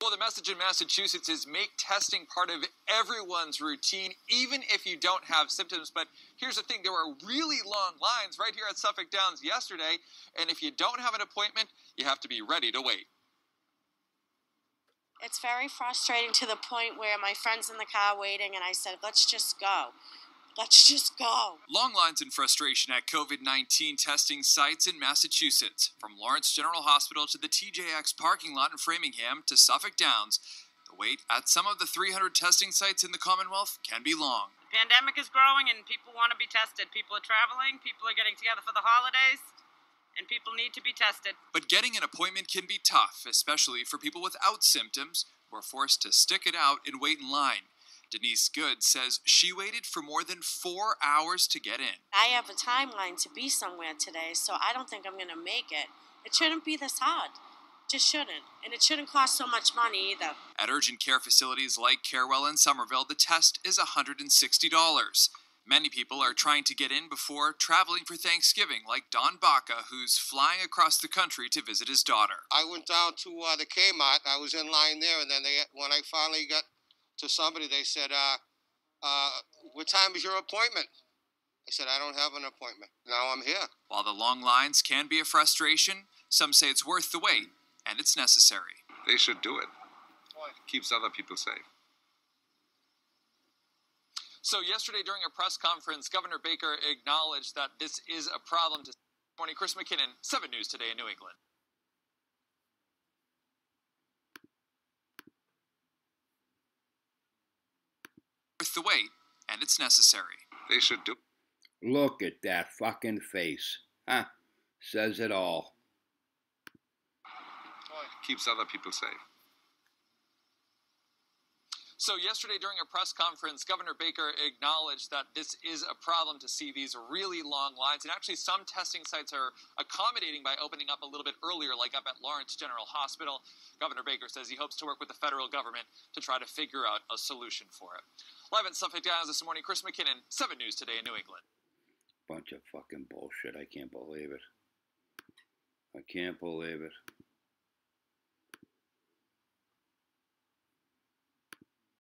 Well, the message in Massachusetts is make testing part of everyone's routine, even if you don't have symptoms. But here's the thing there were really long lines right here at Suffolk Downs yesterday, and if you don't have an appointment, you have to be ready to wait. It's very frustrating to the point where my friend's in the car waiting, and I said, let's just go. Let's just go. Long lines and frustration at COVID 19 testing sites in Massachusetts. From Lawrence General Hospital to the TJX parking lot in Framingham to Suffolk Downs, the wait at some of the 300 testing sites in the Commonwealth can be long. The pandemic is growing and people want to be tested. People are traveling, people are getting together for the holidays, and people need to be tested. But getting an appointment can be tough, especially for people without symptoms who are forced to stick it out and wait in line. Denise Good says she waited for more than four hours to get in. I have a timeline to be somewhere today, so I don't think I'm going to make it. It shouldn't be this hard. Just shouldn't. And it shouldn't cost so much money either. At urgent care facilities like Carewell and Somerville, the test is $160. Many people are trying to get in before traveling for Thanksgiving, like Don Baca, who's flying across the country to visit his daughter. I went down to uh, the Kmart. I was in line there, and then they, when I finally got to somebody, they said, uh, uh, "What time is your appointment?" I said, "I don't have an appointment." Now I'm here. While the long lines can be a frustration, some say it's worth the wait and it's necessary. They should do it. Why? Keeps other people safe. So yesterday during a press conference, Governor Baker acknowledged that this is a problem. To morning, Chris McKinnon, Seven News today in New England. The wait, and it's necessary. They should do. Look at that fucking face. Huh? Says it all. Keeps other people safe. So yesterday during a press conference, Governor Baker acknowledged that this is a problem to see these really long lines. And actually, some testing sites are accommodating by opening up a little bit earlier, like up at Lawrence General Hospital. Governor Baker says he hopes to work with the federal government to try to figure out a solution for it. Live at Suffolk Downs this morning, Chris McKinnon, 7 News Today in New England. Bunch of fucking bullshit. I can't believe it. I can't believe it.